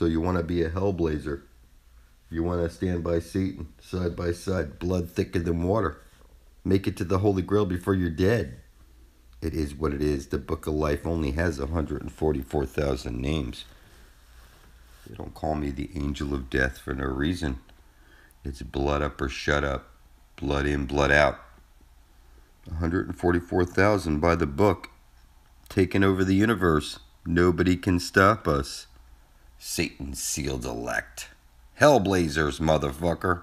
So you want to be a hellblazer. You want to stand by Satan, side by side, blood thicker than water. Make it to the Holy Grail before you're dead. It is what it is. The Book of Life only has 144,000 names. They don't call me the Angel of Death for no reason. It's blood up or shut up, blood in, blood out. 144,000 by the book, taking over the universe. Nobody can stop us. Satan sealed elect. Hellblazers, motherfucker.